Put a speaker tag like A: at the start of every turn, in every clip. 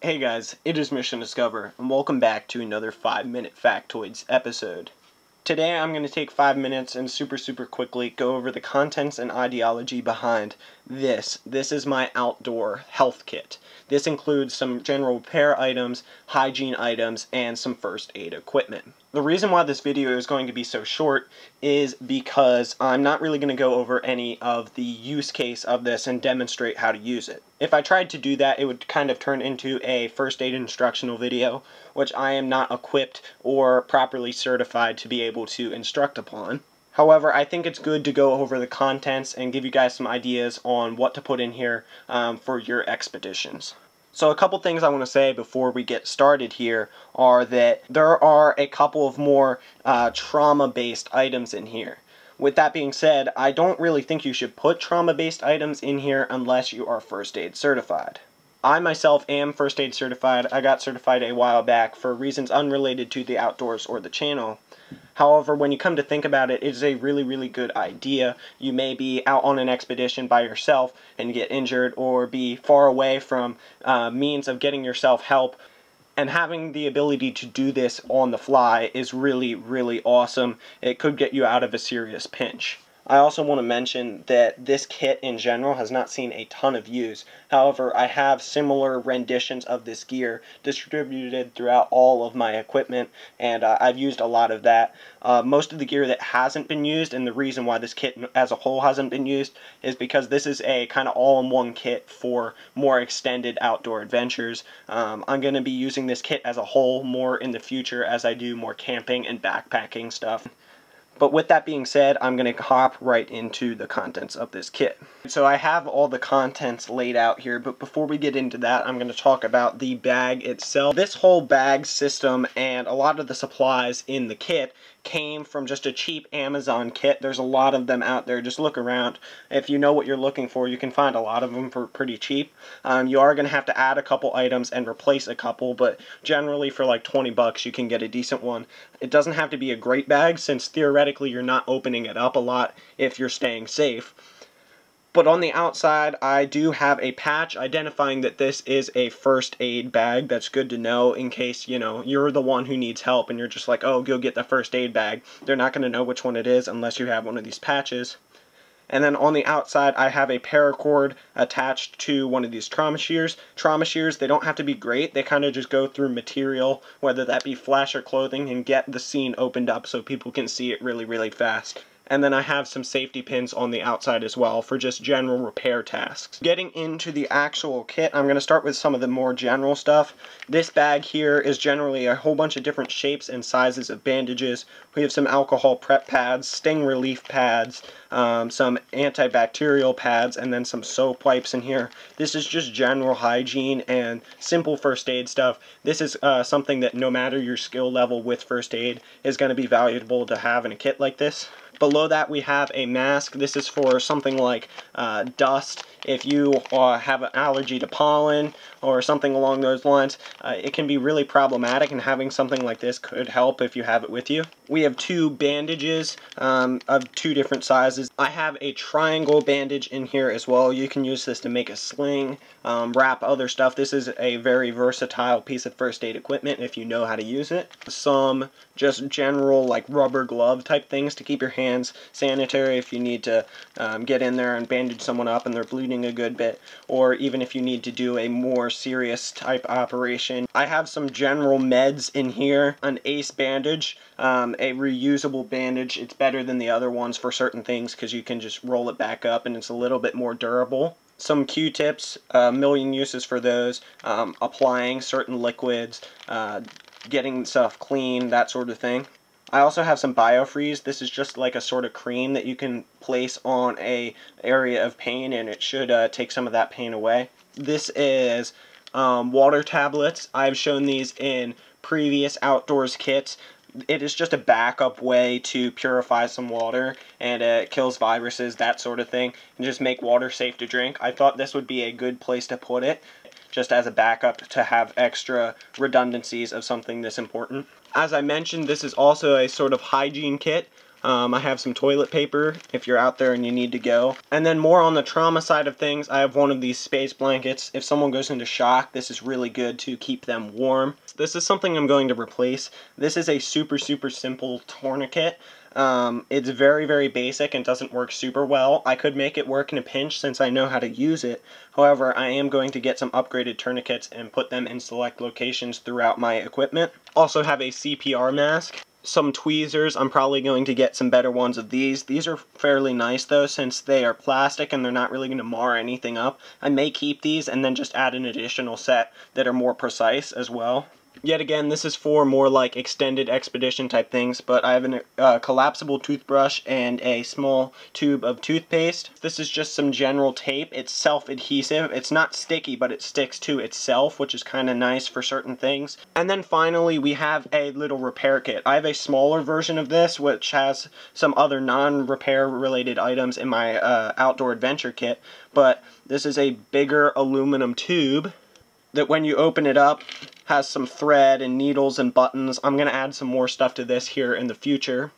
A: Hey guys, it is Mission Discover, and welcome back to another 5 Minute Factoids episode. Today I'm going to take 5 minutes and super super quickly go over the contents and ideology behind this. This is my outdoor health kit. This includes some general repair items, hygiene items, and some first aid equipment. The reason why this video is going to be so short is because I'm not really going to go over any of the use case of this and demonstrate how to use it. If I tried to do that, it would kind of turn into a first aid instructional video, which I am not equipped or properly certified to be able to instruct upon. However, I think it's good to go over the contents and give you guys some ideas on what to put in here um, for your expeditions. So a couple things I want to say before we get started here are that there are a couple of more uh, trauma-based items in here. With that being said, I don't really think you should put trauma-based items in here unless you are first aid certified. I myself am first aid certified. I got certified a while back for reasons unrelated to the outdoors or the channel. However, when you come to think about it, it is a really, really good idea. You may be out on an expedition by yourself and get injured or be far away from uh, means of getting yourself help. And having the ability to do this on the fly is really, really awesome. It could get you out of a serious pinch. I also want to mention that this kit in general has not seen a ton of use. However, I have similar renditions of this gear distributed throughout all of my equipment, and uh, I've used a lot of that. Uh, most of the gear that hasn't been used, and the reason why this kit as a whole hasn't been used, is because this is a kind of all-in-one kit for more extended outdoor adventures. Um, I'm going to be using this kit as a whole more in the future as I do more camping and backpacking stuff. But with that being said, I'm going to hop right into the contents of this kit. So I have all the contents laid out here, but before we get into that, I'm going to talk about the bag itself. This whole bag system and a lot of the supplies in the kit came from just a cheap Amazon kit. There's a lot of them out there. Just look around. If you know what you're looking for, you can find a lot of them for pretty cheap. Um, you are going to have to add a couple items and replace a couple, but generally for like 20 bucks you can get a decent one. It doesn't have to be a great bag since theoretically you're not opening it up a lot if you're staying safe. But on the outside, I do have a patch identifying that this is a first aid bag. That's good to know in case, you know, you're the one who needs help and you're just like, oh, go get the first aid bag. They're not going to know which one it is unless you have one of these patches. And then on the outside, I have a paracord attached to one of these trauma shears. Trauma shears, they don't have to be great. They kind of just go through material, whether that be flash or clothing, and get the scene opened up so people can see it really, really fast and then I have some safety pins on the outside as well for just general repair tasks. Getting into the actual kit, I'm going to start with some of the more general stuff. This bag here is generally a whole bunch of different shapes and sizes of bandages. We have some alcohol prep pads, sting relief pads, um, some antibacterial pads, and then some soap wipes in here. This is just general hygiene and simple first aid stuff. This is uh, something that no matter your skill level with first aid is going to be valuable to have in a kit like this. Below that we have a mask. This is for something like uh, dust. If you uh, have an allergy to pollen or something along those lines, uh, it can be really problematic and having something like this could help if you have it with you. We have two bandages um, of two different sizes. I have a triangle bandage in here as well. You can use this to make a sling, um, wrap other stuff. This is a very versatile piece of first aid equipment if you know how to use it. Some just general like rubber glove type things to keep your hands sanitary if you need to um, get in there and bandage someone up and they're bleeding a good bit or even if you need to do a more serious type operation. I have some general meds in here, an ace bandage, um, a reusable bandage. It's better than the other ones for certain things because you can just roll it back up and it's a little bit more durable some Q-tips, a million uses for those, um, applying certain liquids, uh, getting stuff clean, that sort of thing. I also have some BioFreeze. This is just like a sort of cream that you can place on a area of pain and it should uh, take some of that pain away. This is um, water tablets. I've shown these in previous outdoors kits. It is just a backup way to purify some water and uh, it kills viruses, that sort of thing, and just make water safe to drink. I thought this would be a good place to put it just as a backup to have extra redundancies of something this important. As I mentioned, this is also a sort of hygiene kit. Um, I have some toilet paper if you're out there and you need to go. And then more on the trauma side of things, I have one of these space blankets. If someone goes into shock, this is really good to keep them warm. This is something I'm going to replace. This is a super, super simple tourniquet. Um, it's very, very basic and doesn't work super well. I could make it work in a pinch since I know how to use it. However, I am going to get some upgraded tourniquets and put them in select locations throughout my equipment. Also have a CPR mask some tweezers. I'm probably going to get some better ones of these. These are fairly nice though since they are plastic and they're not really going to mar anything up. I may keep these and then just add an additional set that are more precise as well. Yet again, this is for more like extended expedition type things, but I have a uh, collapsible toothbrush and a small tube of toothpaste. This is just some general tape. It's self-adhesive. It's not sticky, but it sticks to itself, which is kind of nice for certain things. And then finally, we have a little repair kit. I have a smaller version of this, which has some other non-repair related items in my uh, outdoor adventure kit, but this is a bigger aluminum tube that when you open it up has some thread and needles and buttons. I'm going to add some more stuff to this here in the future.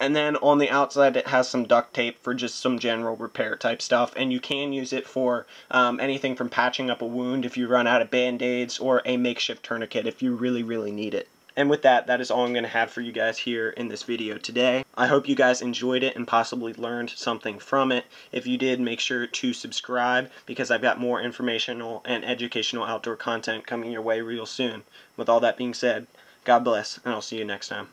A: And then on the outside it has some duct tape for just some general repair type stuff. And you can use it for um, anything from patching up a wound if you run out of band-aids or a makeshift tourniquet if you really, really need it. And with that, that is all I'm going to have for you guys here in this video today. I hope you guys enjoyed it and possibly learned something from it. If you did, make sure to subscribe because I've got more informational and educational outdoor content coming your way real soon. With all that being said, God bless, and I'll see you next time.